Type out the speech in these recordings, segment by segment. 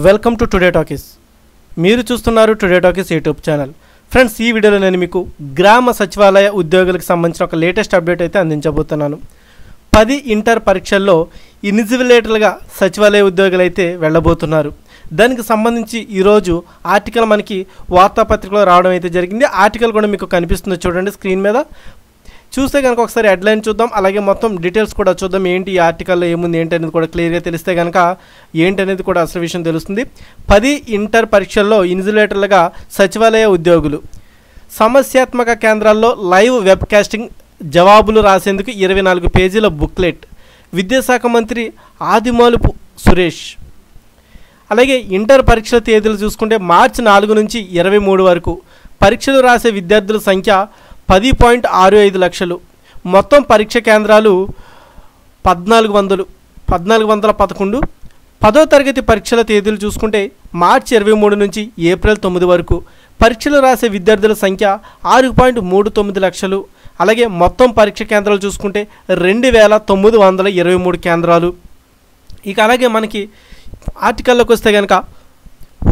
Welcome to today talkies. మీరు చూస్తున్నారు Today Talkies YouTube channel. Friends ఈ వీడియోలో నేను మీకు గ్రామ సచివాలయ ఉద్యోగులకు సంబంధించిన ఒక లేటెస్ట్ అప్డేట్ అయితే అందించబోతున్నాను. పది ఇంటర్ పరీక్షల్లో ఇన్విజిలేటర్లుగా సచివాలయ ఉద్యోగులు అయితే వెళ్ళబోతున్నారు. దానికి సంబంధించి ఈరోజు ఆర్టికల్ మనకి వార్తాపత్రికలో రావడం అయితే జరిగింది. ఆర్టికల్ కూడా మీకు కనిపిస్తుంది చూడండి స్క్రీన్ మీద. చూస్తే కనుక ఒకసారి హెడ్లైన్ చూద్దాం. అలాగే మొత్తం డీటెయిల్స్ కూడా చూద్దాం. ఏంటి ఈ ఆర్టికల్లో ఏముంది ఏంటి అనేది కూడా క్లియర్గా తెలిస్తే కనుక ఏంటి అనేది కూడా అసలు విషయం తెలుస్తుంది. పది ఇంటర్ పరీక్షల్లో ఇన్సులేటర్లుగా సచివాలయ ఉద్యోగులు. సమస్యాత్మక కేంద్రాల్లో లైవ్ వెబ్కాస్టింగ్ జవాబులు రాసేందుకు ఇరవై నాలుగు పేజీల బుక్లెట్. విద్యాశాఖ మంత్రి ఆదిమాలుపు సురేష్. అలాగే ఇంటర్ పరీక్షల తేదీలు చూసుకుంటే మార్చి నాలుగు నుంచి ఇరవై మూడు వరకు పరీక్షలు రాసే విద్యార్థుల సంఖ్య పది పాయింట్ ఆరు ఐదు లక్షలు. మొత్తం పరీక్ష కేంద్రాలు పద్నాలుగు వందలు పద్నాలుగు వందల పదకొండు. పదో తరగతి పరీక్షల తేదీలు చూసుకుంటే మార్చి ఇరవై మూడు నుంచి ఏప్రిల్ తొమ్మిది వరకు పరీక్షలు రాసే విద్యార్థుల సంఖ్య ఆరు పాయింట్ మూడు తొమ్మిది లక్షలు. అలాగే మొత్తం పరీక్ష కేంద్రాలు చూసుకుంటే రెండు వేల తొమ్మిది వందల ఇరవై మూడు కేంద్రాలు. ఇక అలాగే మనకి ఆర్టికల్లోకి వస్తే కనుక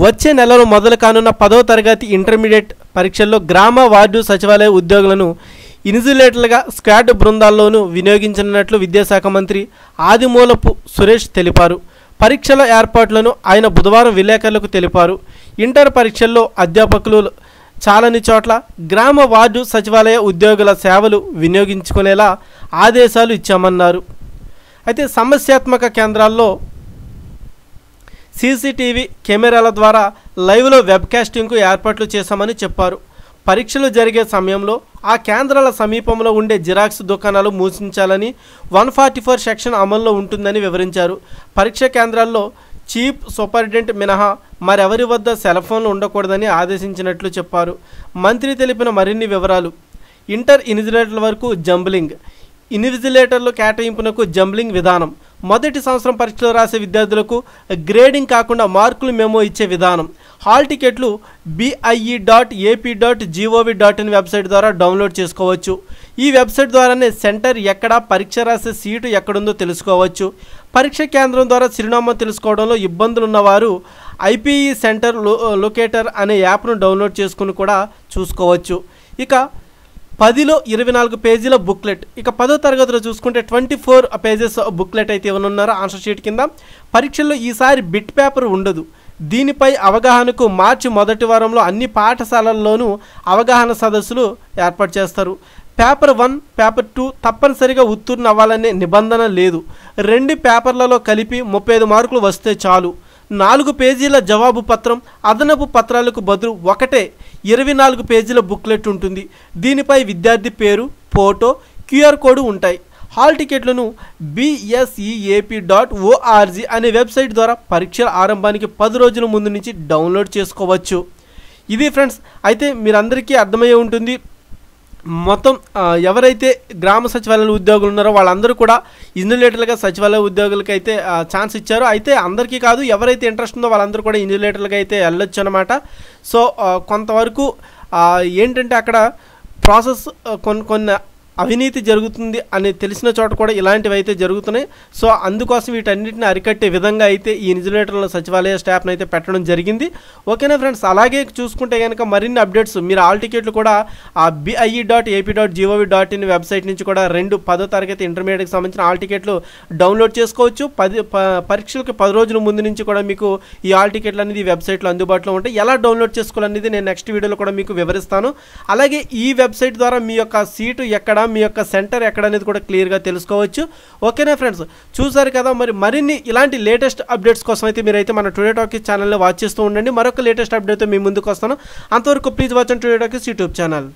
వచ్చే నెలలో మొదలు కానున్న పదో తరగతి ఇంటర్మీడియట్ పరీక్షల్లో గ్రామ వార్డు సచివాలయ ఉద్యోగులను ఇన్సులేటర్లుగా స్క్వాడ్ బృందాల్లోనూ వినియోగించనున్నట్లు విద్యాశాఖ మంత్రి ఆదిమూలపు సురేష్ తెలిపారు. పరీక్షల ఏర్పాట్లను ఆయన బుధవారం విలేకరులకు తెలిపారు. ఇంటర్ పరీక్షల్లో అధ్యాపకులు చాలని చోట్ల గ్రామ వార్డు సచివాలయ ఉద్యోగుల సేవలు వినియోగించుకునేలా ఆదేశాలు ఇచ్చామన్నారు. అయితే సమస్యాత్మక కేంద్రాల్లో సీసీటీవీ కెమెరాల ద్వారా లైవ్లో వెబ్కాస్టింగ్కు ఏర్పాట్లు చేశామని చెప్పారు. పరీక్షలు జరిగే సమయంలో ఆ కేంద్రాల సమీపంలో ఉండే జిరాక్స్ దుకాణాలు మూసించాలని వన్ ఫార్టీ ఫోర్ సెక్షన్ అమల్లో ఉంటుందని వివరించారు. పరీక్ష కేంద్రాల్లో చీఫ్ సూపరింటెండెంట్ మినహా మరెవరి వద్ద సెల్ ఫోన్లు ఉండకూడదని ఆదేశించినట్లు చెప్పారు. మంత్రి తెలిపిన మరిన్ని వివరాలు. ఇంటర్ ఇంజనీర్ల వరకు జంబ్లింగ్. ఇన్విజిలేటర్లు కేటాయింపునకు జంబ్లింగ్ విధానం. మొదటి సంవత్సరం పరీక్షలు రాసే విద్యార్థులకు గ్రేడింగ్ కాకుండా మార్కులు మెమో ఇచ్చే విధానం. హాల్ టికెట్లు BIE dot AP dot GOV dot in website ద్వారా డౌన్లోడ్ చేసుకోవచ్చు. ఈ వెబ్సైట్ ద్వారానే సెంటర్ ఎక్కడ పరీక్ష రాసే సీటు ఎక్కడుందో తెలుసుకోవచ్చు. పరీక్ష కేంద్రం ద్వారా చిరునామా తెలుసుకోవడంలో ఇబ్బందులు ఉన్నవారు ఐపీఈ సెంటర్లో లొకేటర్ అనే యాప్ను డౌన్లోడ్ చేసుకుని కూడా చూసుకోవచ్చు. ఇక పదిలో ఇరవై నాలుగు పేజీల బుక్లెట్. ఇక పదో తరగతిలో చూసుకుంటే ట్వంటీ ఫోర్ పేజెస్ బుక్లెట్ అయితే ఇవ్వనున్నారు ఆన్సర్ షీట్ కింద. పరీక్షల్లో ఈసారి బిట్ పేపర్ ఉండదు. దీనిపై అవగాహనకు మార్చి మొదటి వారంలో అన్ని పాఠశాలల్లోనూ అవగాహన సదస్సులు ఏర్పాటు చేస్తారు. పేపర్ వన్ పేపర్ టూ తప్పనిసరిగా ఉత్తీర్ణ అవ్వాలనే నిబంధన లేదు. రెండు పేపర్లలో కలిపి ముప్పై ఐదు మార్కులు వస్తే చాలు. నాలుగు పేజీల జవాబు పత్రం అదనపు పత్రాలకు బదులు ఒకటే ఇరవై నాలుగు పేజీల బుక్లెట్ ఉంటుంది. దీనిపై విద్యార్థి పేరు ఫోటో క్యూఆర్ కోడ్ ఉంటాయి. హాల్ టికెట్లను బిఎస్ఈఏపీ డాట్ ఓఆర్జీ అనే వెబ్సైట్ ద్వారా పరీక్షల ఆరంభానికి పది రోజుల ముందు నుంచి డౌన్లోడ్ చేసుకోవచ్చు. ఇది ఫ్రెండ్స్ అయితే మీరందరికీ అర్థమయ్యే ఉంటుంది మొత్తం ఎవరైతే గ్రామ సచివాలయంలో ఉద్యోగులు ఉన్నారో వాళ్ళందరూ కూడా ఇన్సులేటర్లుగా సచివాలయ ఉద్యోగులకి అయితే ఛాన్స్ ఇచ్చారు. అయితే అందరికీ కాదు ఎవరైతే ఇంట్రెస్ట్ ఉందో వాళ్ళందరూ కూడా ఇన్సులేటర్లుగా అయితే వెళ్ళొచ్చు అనమాట సో కొంతవరకు ఏంటంటే అక్కడ ప్రాసెస్ కొన్ని కొన్ని అవినీతి జరుగుతుంది అని తెలిసిన చోట కూడా ఇలాంటివి అయితే జరుగుతున్నాయి. సో అందుకోసం వీటన్నిటిని అరికట్టే విధంగా అయితే ఈ ఇన్సులేటర్ల సచివాలయ స్టాఫ్ని అయితే పెట్టడం జరిగింది. ఓకేనా ఫ్రెండ్స్? అలాగే చూసుకుంటే కనుక మరిన్ని అప్డేట్స్ మీరు ఆల్ టికెట్లు కూడా ఆ BIE dot AP dot GOV dot in website నుంచి కూడా రెండు పదో తరగతి ఇంటర్మీడియట్కి సంబంధించిన ఆల్ టికెట్లు డౌన్లోడ్ చేసుకోవచ్చు. పది పరీక్షలకు పది రోజుల ముందు నుంచి కూడా మీకు ఈ ఆల్ టికెట్లు అనేది ఈ వెబ్సైట్లో అందుబాటులో ఉంటాయి. ఎలా డౌన్లోడ్ చేసుకోవాలనేది నేను నెక్స్ట్ వీడియోలో కూడా మీకు వివరిస్తాను. అలాగే ఈ వెబ్సైట్ ద్వారా మీ యొక్క సీటు ఎక్కడ మీ యొక్క సెంటర్ ఎక్కడ అనేది కూడా క్లియర్గా తెలుసుకోవచ్చు. ఓకేనా ఫ్రెండ్స్? చూసారు కదా మరి మరిన్ని ఇలాంటి లేటెస్ట్ అప్డేట్స్ కోసం అయితే మీరైతే మన టుడే టాకీస్ ఛానల్లో వాచ్ చేస్తూ ఉండండి. మరొక లేటెస్ట్ అప్డేట్తో మీ ముందుకు వస్తాను. అంతవరకు please watch and Today Talkies YouTube channel.